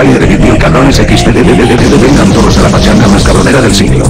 baile de Bill cabrones XD. Vengan todos a la pachanga más cabronera del siglo.